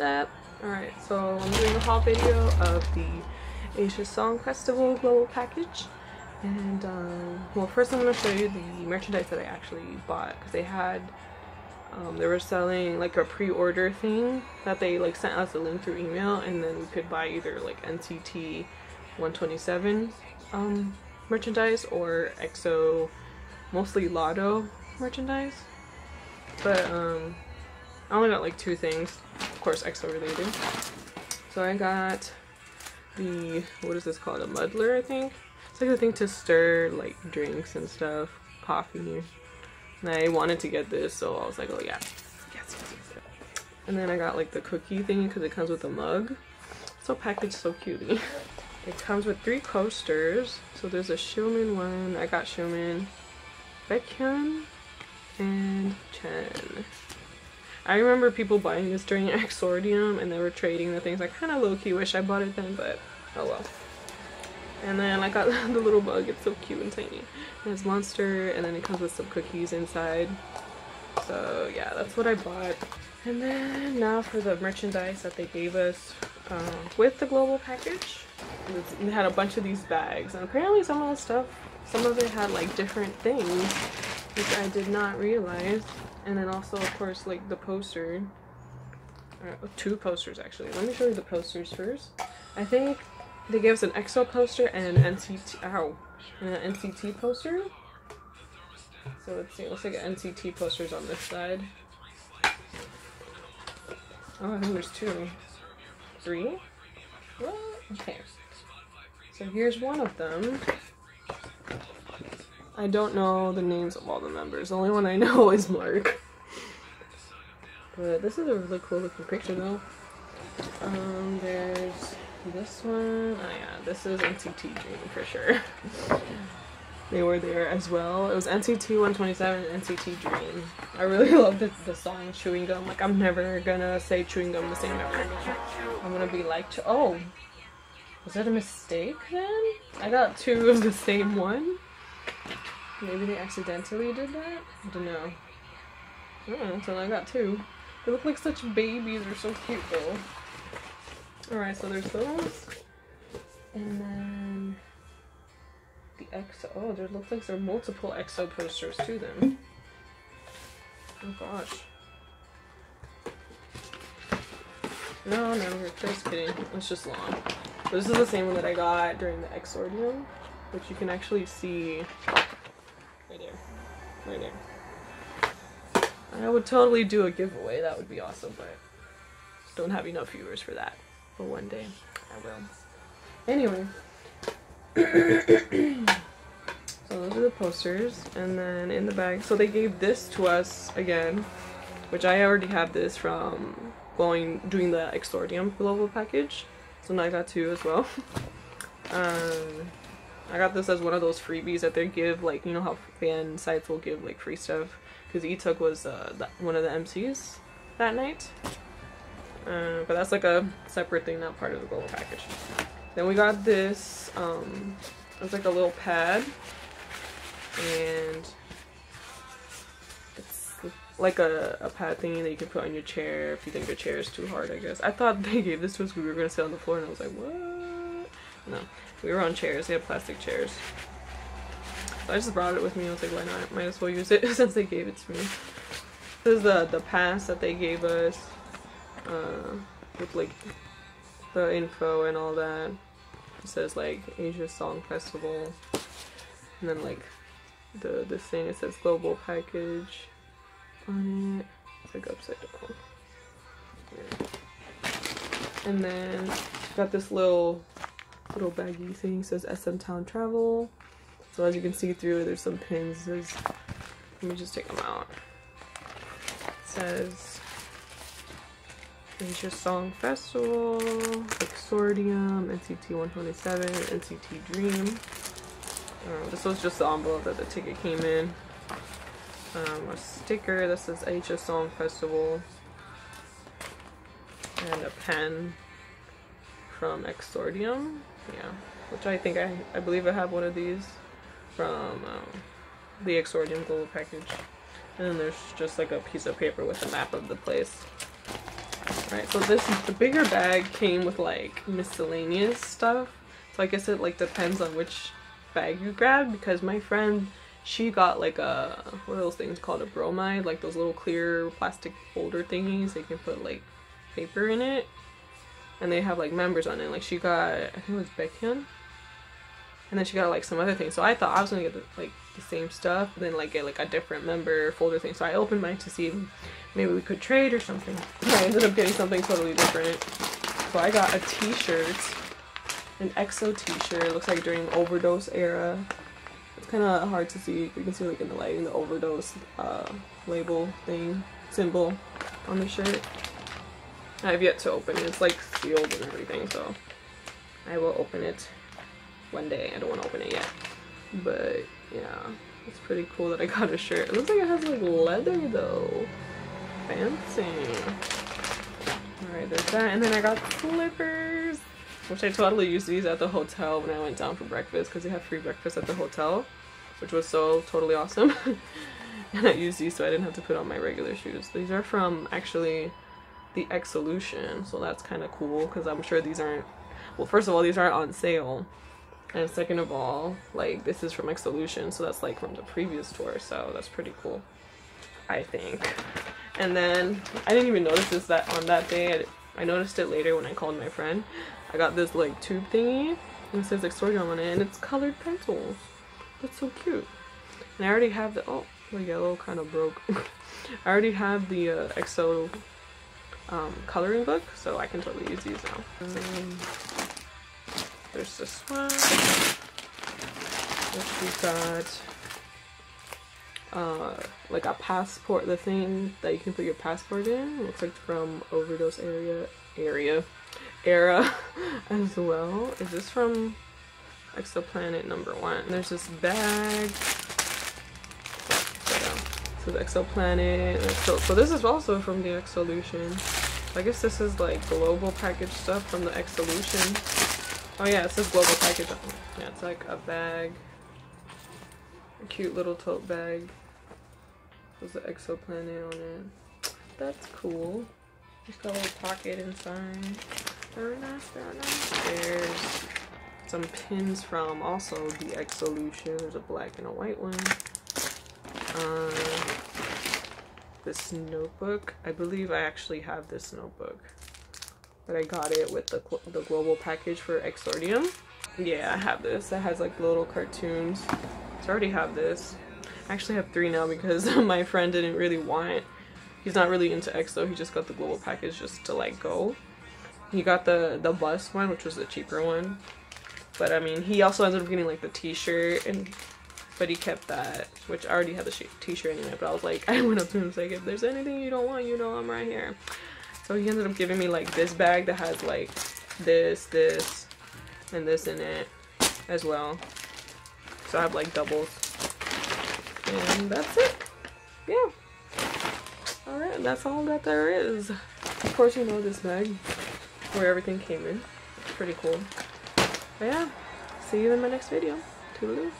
step. Alright, so I'm doing a haul video of the Asia Song Festival Global Package. And, um, well, first I'm going to show you the merchandise that I actually bought. Because they had, um, they were selling like a pre-order thing that they like sent us a link through email. And then we could buy either like NCT 127 um, merchandise or EXO, mostly Lotto merchandise. But, um, I only got like two things. Of course, EXO related. So I got the, what is this called? A muddler, I think? It's like a thing to stir like drinks and stuff, coffee. And I wanted to get this, so I was like, oh yeah, yes, yes, yes. And then I got like the cookie thing because it comes with a mug. So packaged so cutie. It comes with three coasters. So there's a Xiumin one. I got Xiumin, Baekhyun, and Chen. I remember people buying this during Exordium and they were trading the things. I kind of low-key wish I bought it then, but oh well. And then I got the little bug. It's so cute and tiny. It has Monster and then it comes with some cookies inside. So yeah, that's what I bought. And then now for the merchandise that they gave us uh, with the global package. They had a bunch of these bags and apparently some of the stuff, some of it had like different things which I did not realize. And then also, of course, like the poster. Uh, two posters actually. Let me show you the posters first. I think they gave us an EXO poster and an NCT. Ow, and an NCT poster. So let's see. Looks like NCT posters on this side. Oh, I think there's two. Three? What? Okay. So here's one of them. I don't know the names of all the members. The only one I know is Mark. But this is a really cool looking picture though. Um, there's this one. Oh yeah, this is NCT Dream for sure. they were there as well. It was NCT 127 and NCT Dream. I really love the, the song Chewing Gum. Like I'm never gonna say Chewing Gum the same ever again. I'm gonna be like, oh, was that a mistake then? I got two of the same one. Maybe they accidentally did that? I don't know. Oh, so I got two. They look like such babies. They're so cute though. Alright, so there's those. And then the EXO. Oh, there looks like there are multiple EXO posters to them. Oh gosh. No, no, just kidding. It's just long. This is the same one that I got during the Exordium, which you can actually see. I would totally do a giveaway. That would be awesome, but don't have enough viewers for that. But one day I will. Anyway. so those are the posters. And then in the bag, so they gave this to us again, which I already have this from going doing the Exordium global package. So now I got two as well. um, I got this as one of those freebies that they give, like, you know how fan sites will give, like, free stuff. Because Leeteuk was uh, one of the MCs that night. Uh, but that's, like, a separate thing, not part of the global package. Then we got this, um, it's like a little pad. And it's like a, a pad thingy that you can put on your chair if you think your chair is too hard, I guess. I thought they gave this to us because we were going to sit on the floor, and I was like, what? No. We were on chairs. They had plastic chairs. So I just brought it with me. I was like, why not? Might as well use it since they gave it to me. This is the, the pass that they gave us. Uh, with like the info and all that. It says like Asia Song Festival. And then like the this thing it says global package on it. It's like upside down. Yeah. And then got this little little baggy thing says SM Town Travel. So as you can see through, there's some pins. Says, let me just take them out. It says Asia Song Festival, Exordium, NCT 127, NCT Dream. Um, this was just the envelope that the ticket came in. Um, a sticker that says Asia Song Festival. And a pen from Exordium yeah which I think I, I believe I have one of these from um, the Exordium Global package. And then there's just like a piece of paper with a map of the place. Right, so this the bigger bag came with like miscellaneous stuff. So I guess it like depends on which bag you grab because my friend she got like a what are those things called? A bromide like those little clear plastic folder thingies. They can put like paper in it and they have like members on it. Like she got i think it was Baekhyun? And then she got like some other things. So i thought i was gonna get the, like the same stuff and then like get like a different member folder thing. So i opened mine to see maybe we could trade or something. I ended up getting something totally different. So i got a t-shirt an exo t-shirt. It looks like during overdose era. It's kind of hard to see. You can see like in the lighting the overdose uh, label thing symbol on the shirt. I have yet to open it. It's like sealed and everything, so I will open it one day. I don't want to open it yet, but yeah, it's pretty cool that I got a shirt. It looks like it has like leather though. Fancy. Alright, there's that. And then I got slippers, which I totally used these at the hotel when I went down for breakfast because they have free breakfast at the hotel which was so totally awesome. and I used these so I didn't have to put on my regular shoes. These are from actually the EXO'luXion. so that's kind of cool because I'm sure these aren't, well, first of all, these aren't on sale. And second of all, like this is from EXO'luXion. so that's like from the previous tour, so that's pretty cool, I think. And then I didn't even notice this that on that day. I, I noticed it later when I called my friend. I got this like tube thingy and it says Exordium on it and it's colored pencils. That's so cute. And I already have the, oh, the yellow kind of broke. I already have the uh, EXO um, coloring book, so I can totally use these now. Um, there's this one. we got uh, like a passport, the thing that you can put your passport in. Looks like from Overdose area, area, era as well. Is this from exoplanet number one. There's this bag. So the exoplanet. So, so this is also from the EXO'luXion. I guess this is like global package stuff from the EXO'luXion. Oh yeah, it says global package. Yeah, it's like a bag. A cute little tote bag. There's the exoplanet on it. That's cool. It's got a little pocket inside. Very nice, very nice. There's some pins from also the EXO'luXion. There's a black and a white one. Uh, this notebook. I believe I actually have this notebook. But I got it with the, the global package for Exordium. Yeah, I have this. It has like little cartoons. So I already have this. I actually have three now because my friend didn't really want He's not really into EXO. He just got the global package just to like go. He got the the bus one, which was the cheaper one. But I mean, he also ended up getting like the t-shirt and but he kept that, which I already had the t-shirt anyway, but I was like, I went up to him and was like, if there's anything you don't want, you know I'm right here. So he ended up giving me like this bag that has like this, this, and this in it as well. So I have like doubles. And that's it. Yeah. Alright, that's all that there is. Of course you know this bag where everything came in. Pretty cool. But yeah, see you in my next video. Toodaloo.